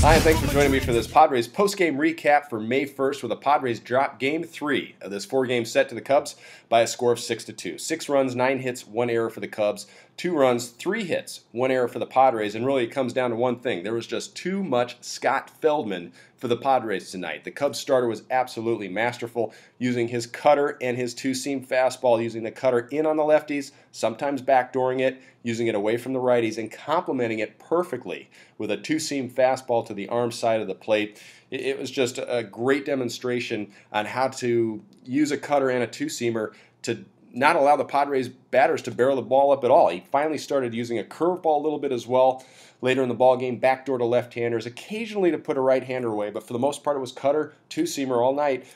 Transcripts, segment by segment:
Hi, and thanks for joining me for this Padres post-game recap for May 1st, where the Padres drop Game Three of this four-game set to the Cubs by a score of six to two. Six runs, nine hits, one error for the Cubs. Two runs, three hits, one error for the Padres, and really it comes down to one thing: there was just too much Scott Feldman for the Padres tonight. The Cubs starter was absolutely masterful, using his cutter and his two-seam fastball, using the cutter in on the lefties, sometimes backdooring it, using it away from the righties, and complementing it perfectly with a two-seam fastball to the arm side of the plate. It was just a great demonstration on how to use a cutter and a two-seamer to not allow the Padres batters to barrel the ball up at all. He finally started using a curveball a little bit as well later in the ball game, backdoor to left-handers, occasionally to put a right-hander away, but for the most part it was cutter, two-seamer all night.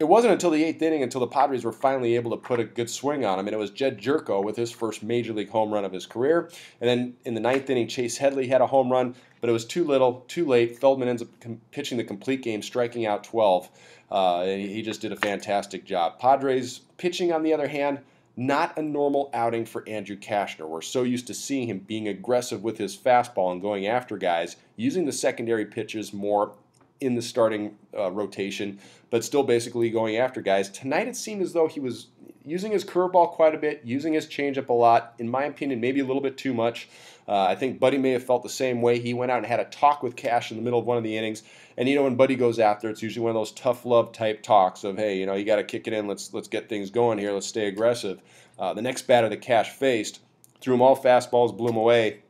It wasn't until the eighth inning until the Padres were finally able to put a good swing on him, and it was Jedd Gyorko with his first major league home run of his career. And then in the ninth inning, Chase Headley had a home run, but it was too little, too late. Feldman ends up pitching the complete game, striking out 12. Uh, he just did a fantastic job. Padres pitching, on the other hand, not a normal outing for Andrew Cashner. We're so used to seeing him being aggressive with his fastball and going after guys, using the secondary pitches more in the starting uh, rotation, but still basically going after guys. Tonight it seemed as though he was using his curveball quite a bit, using his changeup a lot. In my opinion, maybe a little bit too much. Uh, I think Buddy may have felt the same way. He went out and had a talk with Cash in the middle of one of the innings, and you know when Buddy goes after, it's usually one of those tough love type talks of, hey, you know, you got to kick it in. Let's let's get things going here. Let's stay aggressive. Uh, the next batter that Cash faced threw him all fastballs, blew him away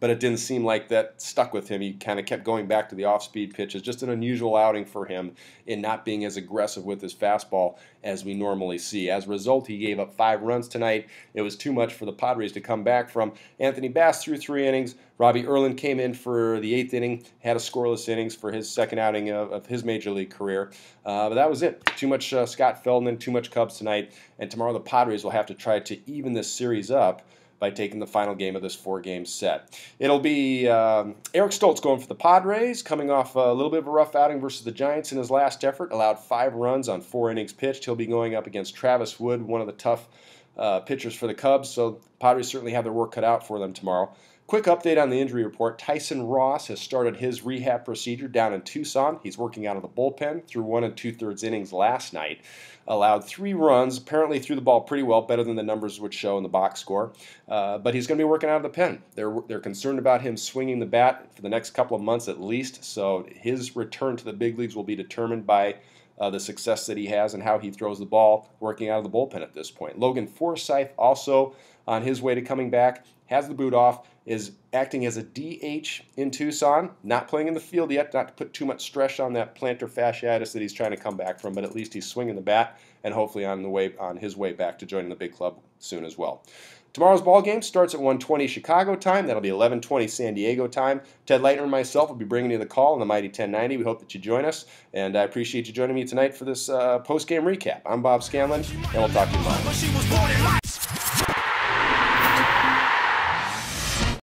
but it didn't seem like that stuck with him. He kind of kept going back to the off-speed pitches. Just an unusual outing for him in not being as aggressive with his fastball as we normally see. As a result, he gave up five runs tonight. It was too much for the Padres to come back from. Anthony Bass threw three innings. Robbie Erlin came in for the eighth inning, had a scoreless innings for his second outing of, of his major league career. Uh, but that was it. Too much uh, Scott Feldman, too much Cubs tonight. And tomorrow the Padres will have to try to even this series up by taking the final game of this four game set. It'll be um, Eric Stults going for the Padres, coming off a little bit of a rough outing versus the Giants in his last effort, allowed five runs on four innings pitched. He'll be going up against Travis Wood, one of the tough uh, pitchers for the Cubs, so Padres certainly have their work cut out for them tomorrow. Quick update on the injury report. Tyson Ross has started his rehab procedure down in Tucson. He's working out of the bullpen through one and two thirds innings last night. Allowed three runs, apparently threw the ball pretty well, better than the numbers would show in the box score. Uh, but he's going to be working out of the pen. They're, they're concerned about him swinging the bat for the next couple of months at least. So his return to the big leagues will be determined by uh, the success that he has and how he throws the ball working out of the bullpen at this point. Logan Forsythe also on his way to coming back, has the boot off is acting as a DH in Tucson, not playing in the field yet, not to put too much stress on that plantar fasciitis that he's trying to come back from, but at least he's swinging the bat and hopefully on the way on his way back to joining the big club soon as well. Tomorrow's ball game starts at 1:20 Chicago time. That'll be 11:20 San Diego time. Ted Leitner and myself will be bringing you the call on the Mighty 1090. We hope that you join us, and I appreciate you joining me tonight for this uh, post-game recap. I'm Bob Scanlan, and we'll talk to you tomorrow.